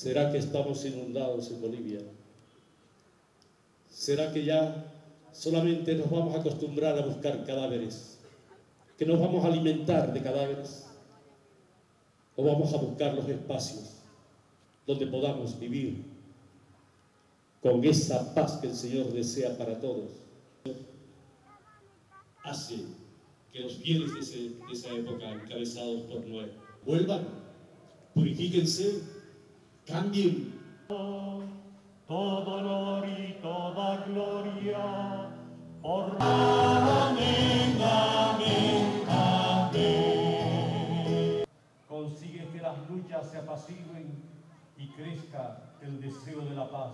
¿Será que estamos inundados en Bolivia? ¿Será que ya solamente nos vamos a acostumbrar a buscar cadáveres? ¿Que nos vamos a alimentar de cadáveres? ¿O vamos a buscar los espacios donde podamos vivir con esa paz que el Señor desea para todos? Hace que los fieles de, esa época, encabezados por Noé, vuelvan, purifíquense, cambien todo honor y toda gloria por luchas se apacigüen y crezca el deseo de la paz.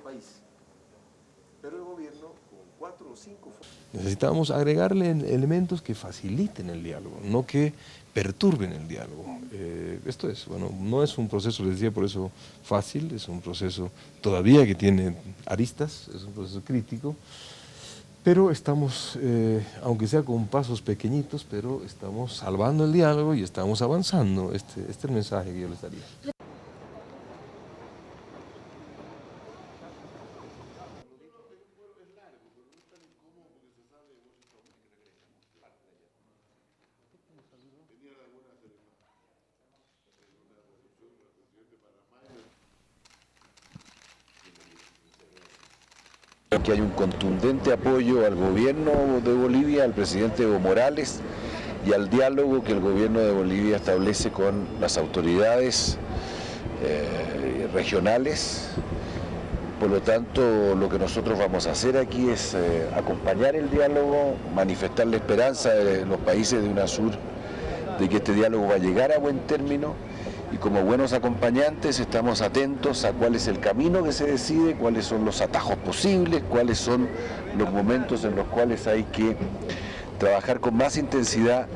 País. Pero el gobierno, con cuatro o cinco Necesitamos agregarle en- elementos que faciliten el diálogo, no que perturben el diálogo. Eh, esto es, bueno, no es un proceso, les decía por eso, fácil, es un proceso todavía que tiene aristas, es un proceso crítico, pero estamos, eh, aunque sea con pasos pequeñitos, pero estamos salvando el diálogo y estamos avanzando. Este, este es el mensaje que yo les daría. Que hay un contundente apoyo al gobierno de Bolivia, al presidente Evo Morales y al diálogo que el gobierno de Bolivia establece con las autoridades eh, regionales. Por lo tanto, lo que nosotros vamos a hacer aquí es eh, acompañar el diálogo, manifestar la esperanza de los países de UNASUR de que este diálogo va a llegar a buen término y como buenos acompañantes estamos atentos a cuál es el camino que se decide, cuáles son los atajos posibles, cuáles son los momentos en los cuales hay que trabajar con más intensidad